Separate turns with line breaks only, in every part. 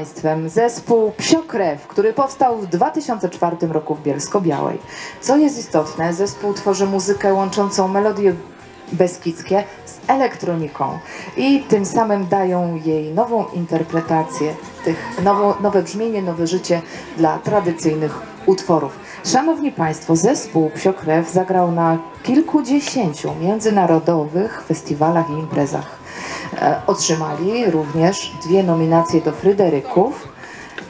Państwem zespół Psiokrew, który powstał w 2004 roku w Bielsko-Białej. Co jest istotne, zespół tworzy muzykę łączącą melodie beskidzkie z elektroniką i tym samym dają jej nową interpretację, tych nowo, nowe brzmienie, nowe życie dla tradycyjnych utworów. Szanowni Państwo, zespół Psiokrew zagrał na kilkudziesięciu międzynarodowych festiwalach i imprezach. E, Otrzymali również dwie nominacje do Fryderyków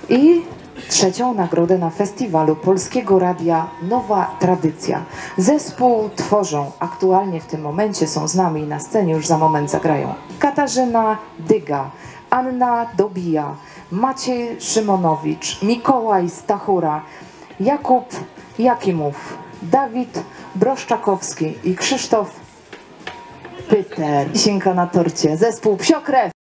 i trzecią nagrodę na festiwalu Polskiego Radia Nowa Tradycja. Zespół tworzą, aktualnie w tym momencie są z nami na scenie, już za moment zagrają Katarzyna Dyga, Anna Dobija, Maciej Szymonowicz, Mikołaj Stachura, Jakub Jakimów, Dawid Broszczakowski i Krzysztof Pyter. Sienka na torcie, zespół Psiokrew.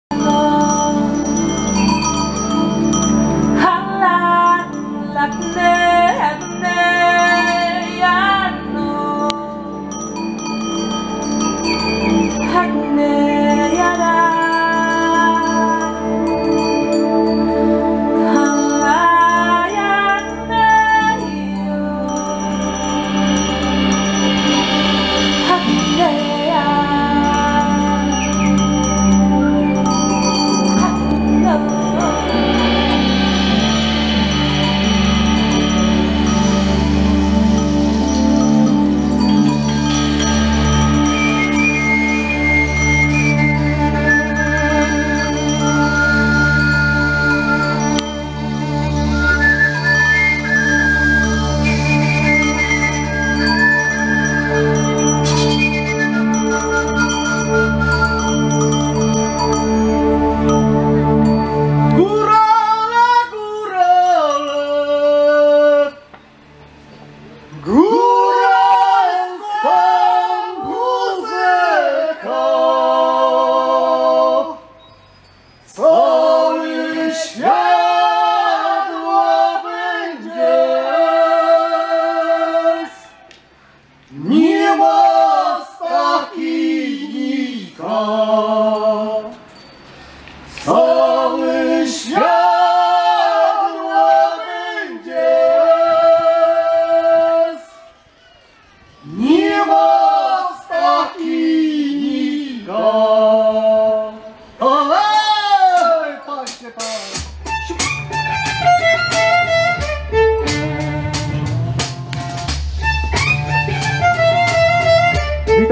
Небо!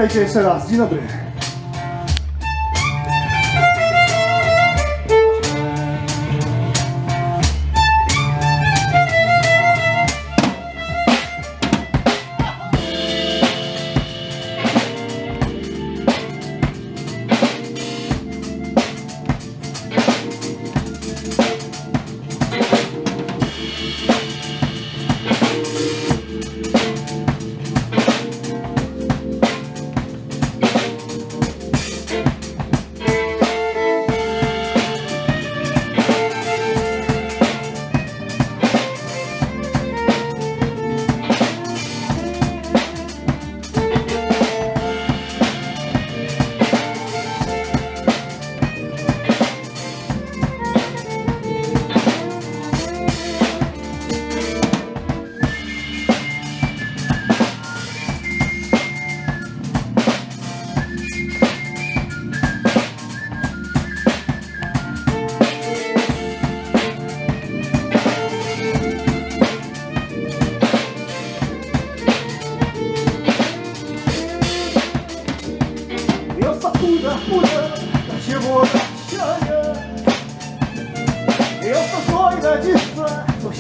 体験したら次きにな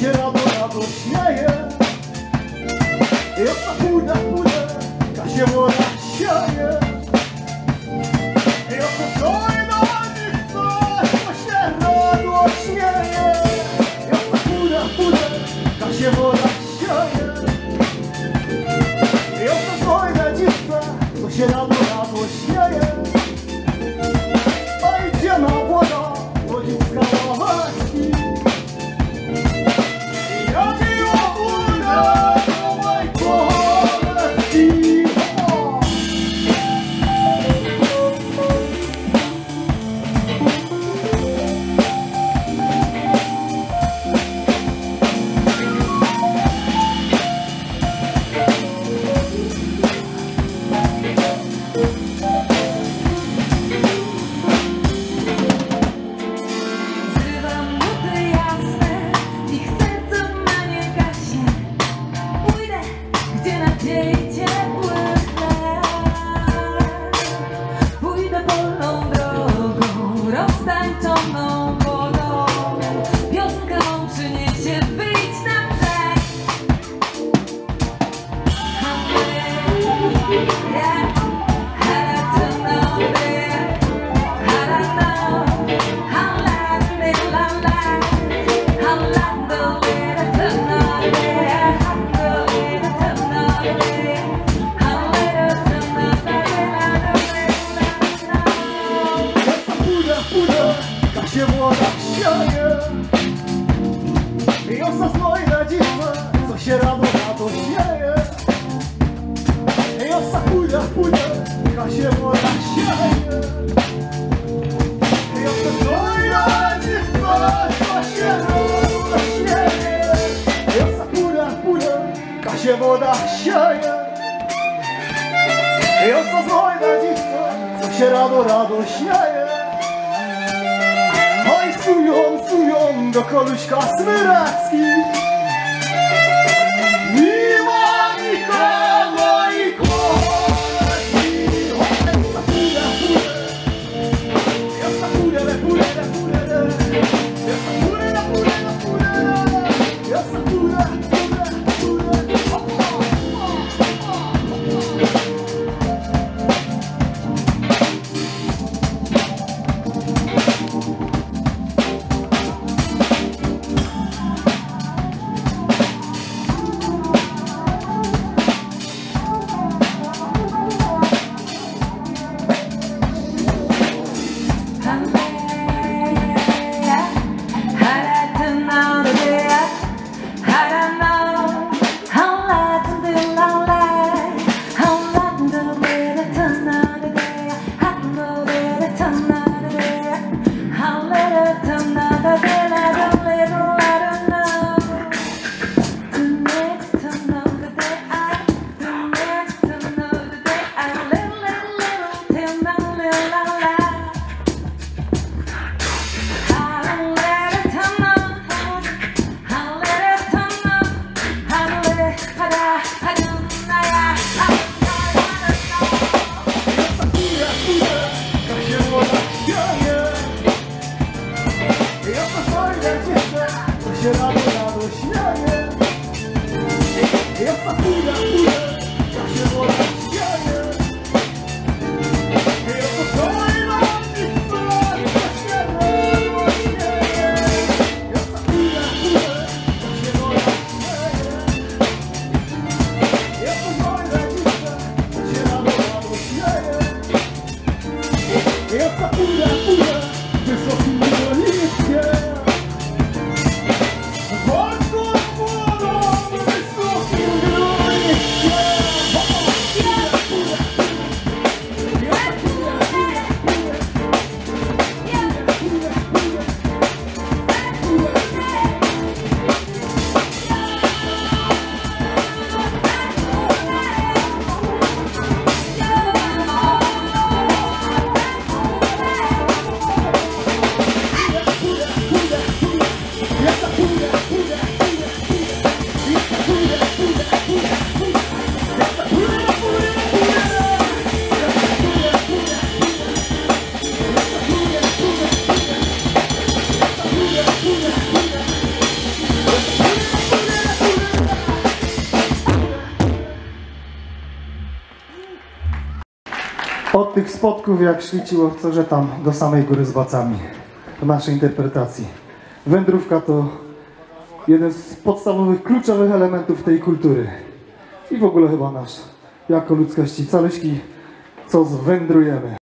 dziewczę, co eu sou loira de fã, sou cheirando na doxeia. Eu sou cuida, cuida, cachemora cheia. Eu sou loira de fã, sou cheirador, na cheia. Eu sou cuida. Eu sou de fã, sou cheirado na doxeia. Суем, суем до колючка сверацкий Od tych spotków, jak szli ci łowcerze tam do samej góry z bacami, do naszej interpretacji. Wędrówka to jeden z podstawowych, kluczowych elementów tej kultury. I w ogóle chyba nasz, jako ludzkości caleśki, co zwędrujemy.